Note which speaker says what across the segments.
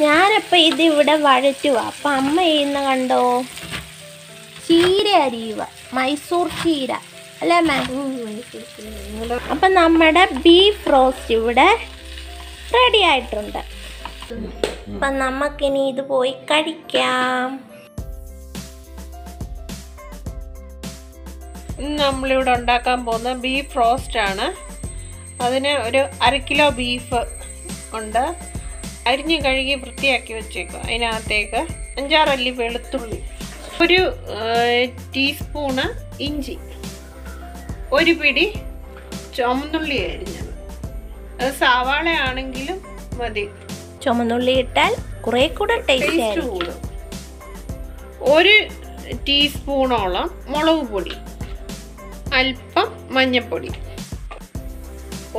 Speaker 1: ഞാനപ്പോൾ ഇത് ഇവിടെ വഴറ്റുക അപ്പം അമ്മ ചെയ്യുന്ന കണ്ടോ? ചീര അരിയുക മൈസൂർ ചീര. അല്ലേ മാം അപ്പം നമ്മുടെ ബീഫ് റോസ്റ്റ് ഇവിടെ റെഡി ആയിട്ടുണ്ട്. അപ്പം നമുക്കിനി ഇത് പോയി കഴിക്കാം.
Speaker 2: നമ്മളിവിടെ ഉണ്ടാക്കാൻ പോകുന്ന ബീഫ് റോസ്റ്റ് ആണ്. അതിന് ഒരു അര കിലോ ബീഫ് ഉണ്ട്. അരിഞ്ഞ് കഴുകി വൃത്തിയാക്കി വെച്ചേക്കും അതിനകത്തേക്ക് അഞ്ചാറല്ലി വെളുത്തുള്ളി ഒരു ടീസ്പൂണ് ഇഞ്ചി ഒരു പിടി ചുമന്നുള്ളി അരിഞ്ഞത്. അത് സവാള ആണെങ്കിലും മതി.
Speaker 1: ചുമന്നുള്ളി ഇട്ടാൽ കുറേ കൂടെ ടേസ്റ്റ്
Speaker 2: കൂടും. ഒരു ടീസ്പൂണോളം മുളക് പൊടി അല്പം മഞ്ഞൾപ്പൊടി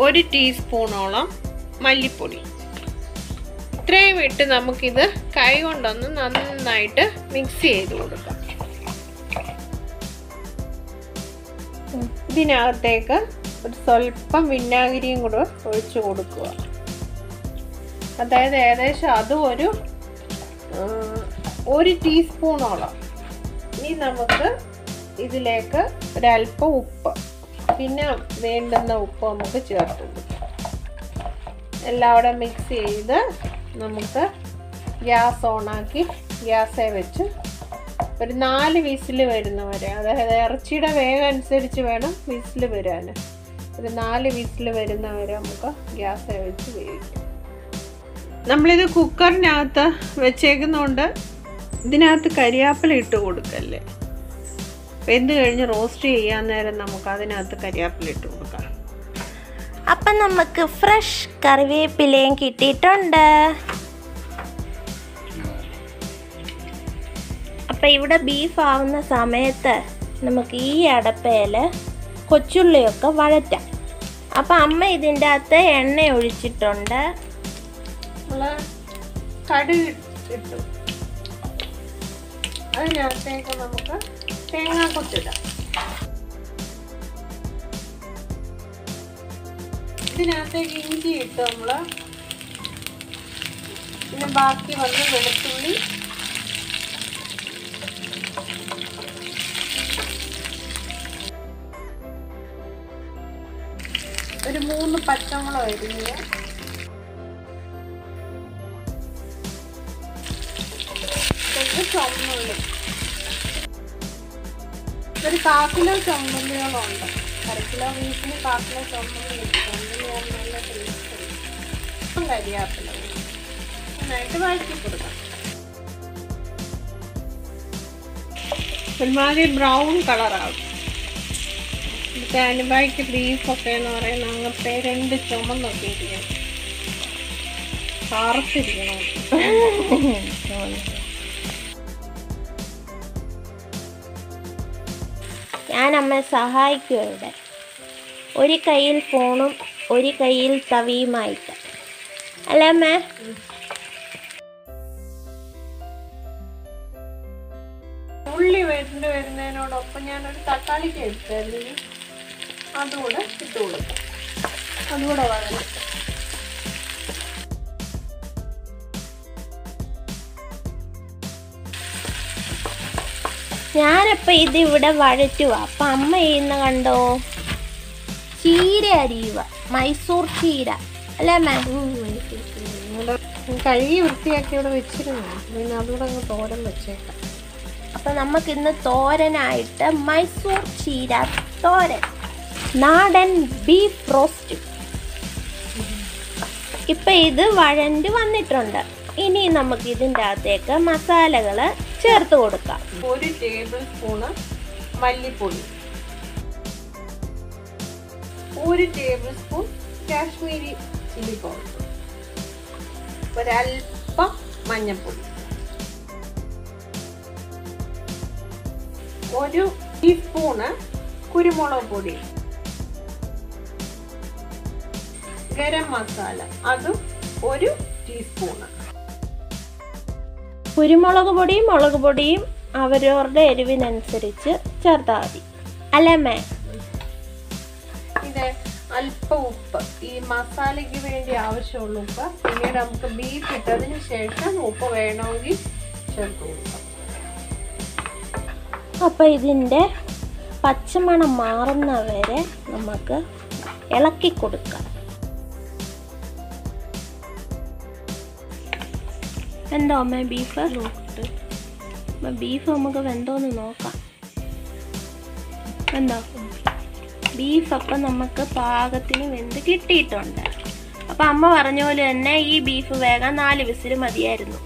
Speaker 2: ഒരു ടീസ്പൂണോളം മല്ലിപ്പൊടി. ഇത്രയും ഇട്ട് നമുക്കിത് കൈ കൊണ്ടൊന്ന് നന്നായിട്ട് മിക്സ് ചെയ്ത് കൊടുക്കാം. ഇതിനകത്തേക്ക് ഒരു സ്വല്പം വിനാഗിരിയും കൂടെ ഒഴിച്ചു കൊടുക്കുക. അതായത് ഏകദേശം അതും ഒരു ഒരു ടീസ്പൂണോളം. ഇനി നമുക്ക് ഇതിലേക്ക് ഒരല്പം ഉപ്പ് പിന്നെ വേണ്ടുന്ന ഉപ്പ് നമുക്ക് ചേർത്ത് കൊടുക്കാം. എല്ലാം കൂടെ മിക്സ് ചെയ്ത് നമുക്ക് ഗ്യാസ് ഓണാക്കി ഗ്യാസേ വെച്ച് ഒരു നാല് വിസിൽ വരുന്ന വരെ അതായത് ഇറച്ചിയുടെ വേഗം അനുസരിച്ച് വേണം വിസിൽ വരാൻ ഒരു നാല് വിസിൽ വരുന്ന വരെ നമുക്ക് ഗ്യാസേ വെച്ച് വേവിക്കാം. നമ്മളിത് കുക്കറിനകത്ത് വെച്ചേക്കുന്നതുകൊണ്ട് ഇതിനകത്ത് കരിയാപ്പില ഇട്ട് കൊടുക്കല്ലേ? വെന്ത് കഴിഞ്ഞ് റോസ്റ്റ് ചെയ്യാൻ നേരം നമുക്ക് അതിനകത്ത് കരിയാപ്പില ഇട്ട് കൊടുക്കാം.
Speaker 1: അപ്പം നമുക്ക് ഫ്രഷ് കറിവേപ്പിലയും കിട്ടിയിട്ടുണ്ട്. അപ്പം ഇവിടെ ബീഫ് ആവുന്ന സമയത്ത് നമുക്ക് ഈ അടപ്പയിൽ കൊച്ചുള്ളിയൊക്കെ വഴറ്റാം. അപ്പം അമ്മ ഇതിന്റെ അകത്ത് എണ്ണ ഒഴിച്ചിട്ടുണ്ട്.
Speaker 2: കടുക് അതിനകത്തേക്ക് നമുക്ക് തേങ്ങാക്കൊത്തിടാം ഇതിനകത്തേക്ക് ഇഞ്ചി ഇട്ട് നമ്മൾ പിന്നെ ബാക്കി വന്ന് വെളുത്തുള്ളി. ഒരു മൂന്ന് പച്ചമുളക് അരിഞ്ഞ്. ഇതൊക്കെ ചുമന്നുള്ളി. ഒരു കാക്കിലോ കിലോ ചുമന്നുള്ളികളുണ്ട് അര കിലോ ബീഫിന് കാ കിലോ ചുമന്നുള്ളി ചുമന്നുള്ളി നല്ല ടേസ്റ്റ് കരിയാപ്പില നന്നായിട്ട് വഴറ്റി കൊടുക്കാം. ഒരുമാതിരി ബ്രൗൺ കളറാകും അനുബായിക്ക് ബീഫൊക്കെ എന്ന് പറയുന്ന അങ്ങനത്തെ രണ്ട് ചുമന്നൊക്കെ ഇരിക്കണം കറുത്തിരിക്കണം
Speaker 1: ഞാൻ അമ്മയെ സഹായിക്കും ഇവിടെ ഒരു കയ്യിൽ ഫോണും ഒരു കയ്യിൽ തവിയുമായിട്ട്. അല്ലേ അമ്മേ?
Speaker 2: ഉള്ളി വരുന്ന വരുന്നതിനോടൊപ്പം ഞാനൊരു തക്കാളിക്ക് എടുത്തായിരുന്നു. അതുകൂടെ ഇട്ട് കൊടുക്കാം. അതുകൂടെ വഴണം
Speaker 1: ഞാനപ്പോൾ ഇത് ഇവിടെ വഴറ്റുക അപ്പം അമ്മ ചെയ്യുന്ന കണ്ടോ? ചീര അരിയുക മൈസൂർ ചീര. അല്ലേ
Speaker 2: കഴുകി വൃത്തിയാക്കി ഇവിടെ വെച്ചിരുന്നു. പിന്നെ അതുകൂടെ അങ്ങ് തോരൻ വെച്ചേക്കാം.
Speaker 1: അപ്പം നമുക്കിന്ന് തോരനായിട്ട് മൈസൂർ ചീര തോരൻ. നാടൻ ബീഫ് റോസ്റ്റ്. ഇപ്പം ഇത് വഴണ്ട് വന്നിട്ടുണ്ട്. ഇനി നമുക്ക് ഇതിന്റെ അകത്തേക്ക് മസാലകൾ ചേർത്ത് കൊടുക്കാം.
Speaker 2: ഒരു ടേബിൾ സ്പൂണ് മല്ലിപ്പൊടി. ഒരു table spoon Kashmiri chilli powder. ഒരല്പം മഞ്ഞൾപ്പൊടി. ഒരു ടീസ്പൂണ് കുരുമുളക് പൊടി. ഗരം മസാല. അതും ഒരു ടീസ്പൂണ്.
Speaker 1: കുരുമുളക് പൊടിയും മുളക് പൊടിയും അവരവരുടെ എരിവിനനുസരിച്ച് ചേർത്താൽ മതി. അല്ലേ
Speaker 2: ഇത് അല്പം ഉപ്പ്. ഈ മസാലയ്ക്ക് വേണ്ടി ആവശ്യമുള്ള ഉപ്പ്. പിന്നീട് നമുക്ക് ബീഫ് ഇട്ടതിന് ശേഷം ഉപ്പ് വേണമെങ്കിൽ ചേർത്ത് കൊടുക്കാം.
Speaker 1: അപ്പോൾ ഇതിന്റെ പച്ചമണം മാറുന്നവരെ നമുക്ക് ഇളക്കി കൊടുക്കാം. എന്തോ അമ്മ ബീഫ് നോക്കിട്ട്. അമ്മ ബീഫ് നമുക്ക് വെന്തോന്ന് നോക്കാം. വെന്തോ? ബീഫ് അപ്പം നമുക്ക് പാകത്തിന് വെന്ത് കിട്ടിയിട്ടുണ്ട്. അപ്പം അമ്മ പറഞ്ഞ പോലെ തന്നെ ഈ ബീഫ് വേഗം നാല് വിസിൽ മതിയായിരുന്നു.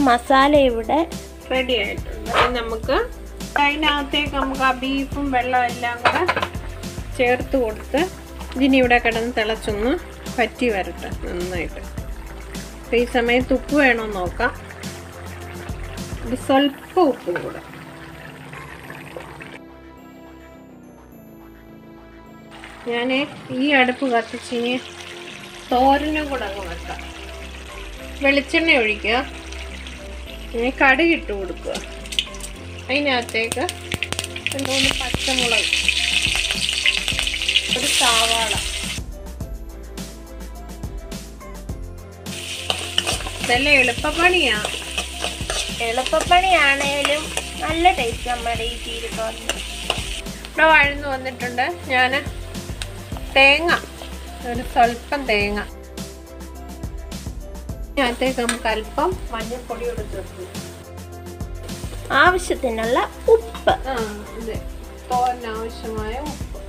Speaker 1: മസാല ഇവിടെ
Speaker 2: റെഡി ആയിട്ടുണ്ട്. നമുക്ക് അതിനകത്തേക്ക് നമുക്ക് ആ ബീഫും വെള്ളവും എല്ലാം കൂടെ ചേർത്ത് കൊടുത്ത് ഇതിനിവിടെ കിടന്ന് തിളച്ചൊന്ന് പറ്റി വരട്ടെ. നന്നായിട്ട്. അപ്പോൾ ഈ സമയത്ത് ഉപ്പ് വേണോ നോക്കാം. ഒരു സ്വല്പം ഉപ്പ് കൂടെ. ഞാൻ ഈ അടുപ്പ് കത്തിച്ചിനി തോരനും കൂടെ അങ്ങ് വെക്കാം. വെളിച്ചെണ്ണ ഒഴിക്കുക. ഇനി കടുക് ഇട്ട് കൊടുക്കുക. അതിനകത്തേക്ക് മൂന്ന് പച്ചമുളക് ഒരു സവാള. ഇതെല്ലാം എളുപ്പപ്പണിയാ?
Speaker 1: എളുപ്പപ്പണിയാണേലും നല്ല ടേസ്റ്റ് നമ്മുടെ ഈ ചീരത്തോരൻ
Speaker 2: ഇവിടെ വഴന്നു വന്നിട്ടുണ്ട്. ഞാൻ തേങ്ങ ഒരു സ്വല്പം തേങ്ങ. അതിനകത്തേക്ക് നമുക്ക് അല്പം മഞ്ഞൾപ്പൊടി എടുത്തു
Speaker 1: ആവശ്യത്തിനുള്ള ഉപ്പ്.
Speaker 2: ആ ഇത് തോരന് ആവശ്യമായ ഉപ്പ്.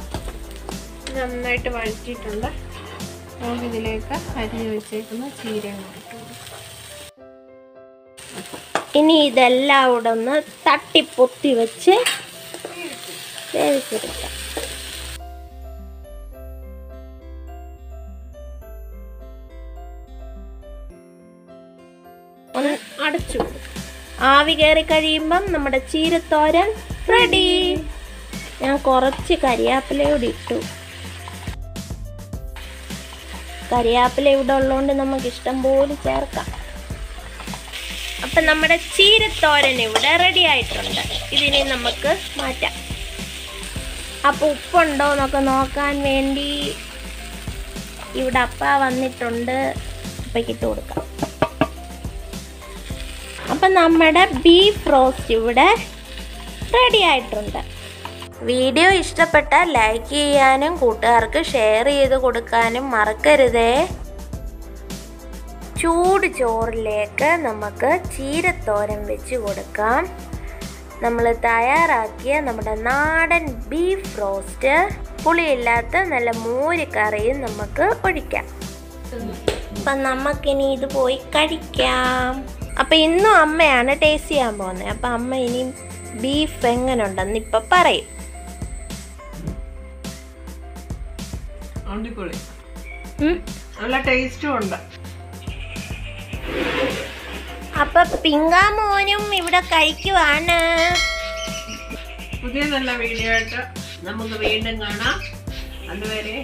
Speaker 2: നന്നായിട്ട് വഴറ്റിയിട്ടുണ്ട്. നമുക്ക് ഇതിലേക്ക് അരിഞ്ഞ് വെച്ചേക്കുന്ന ചീരയും
Speaker 1: ഇനി ഇതെല്ലാം കൂടെ ഒന്ന് തട്ടിപ്പൊത്തി വെച്ച് വേവിച്ചെടുക്കാം. ഒന്ന്
Speaker 2: അടച്ചു.
Speaker 1: ആവി കയറി കഴിയുമ്പം നമ്മുടെ ചീരത്തോരൻ റെഡി ഞാൻ കുറച്ച് കരിയാപ്പില ഇട്ടു. കരിയാപ്പില ഇവിടെ ഉള്ളതുകൊണ്ട് നമുക്ക് ഇഷ്ടം പോലെ ചേർക്കാം. അപ്പം നമ്മുടെ ചീരത്തോരൻ ഇവിടെ റെഡി ആയിട്ടുണ്ട്. ഇതിനെ നമുക്ക് മാറ്റാം. അപ്പോൾ ഉപ്പുണ്ടോ എന്നൊക്കെ നോക്കാൻ വേണ്ടി ഇവിടെ അപ്പ വന്നിട്ടുണ്ട്. അപ്പയ്ക്കിട്ട് കൊടുക്കാം. അപ്പം നമ്മുടെ ബീഫ് റോസ്റ്റ് ഇവിടെ റെഡി ആയിട്ടുണ്ട്. വീഡിയോ ഇഷ്ടപ്പെട്ടാൽ ലൈക്ക് ചെയ്യാനും കൂട്ടുകാർക്ക് ഷെയർ ചെയ്ത് കൊടുക്കാനും മറക്കരുതേ. ചൂട് ചോറിലേക്ക് നമുക്ക് ചീരത്തോരൻ വെച്ച് കൊടുക്കാം. നമ്മൾ തയ്യാറാക്കിയ നമ്മുടെ നാടൻ ബീഫ് റോസ്റ്റ് പുളിയില്ലാത്ത നല്ല മോര് കറിയും നമുക്ക് ഒഴിക്കാം. അപ്പം നമുക്കിനി ഇത് പോയി കഴിക്കാം. അപ്പം ഇന്നും അമ്മയാണ് ടേസ്റ്റ് ചെയ്യാൻ പോകുന്നത്. അപ്പം അമ്മ ഇനി ബീഫ് എങ്ങനെ ഉണ്ടെന്ന് ഇപ്പം പറയും.
Speaker 2: അടിപൊളി. നല്ല ടേസ്റ്റും ഉണ്ട്
Speaker 1: അപ്പൊ പിങ്കാമോനും ഇവിടെ കഴിക്കുവാണ്
Speaker 2: പുതിയ നല്ല വീഡിയോ ആയിട്ട് നമുക്ക് വീണ്ടും കാണാം അതുവരെ.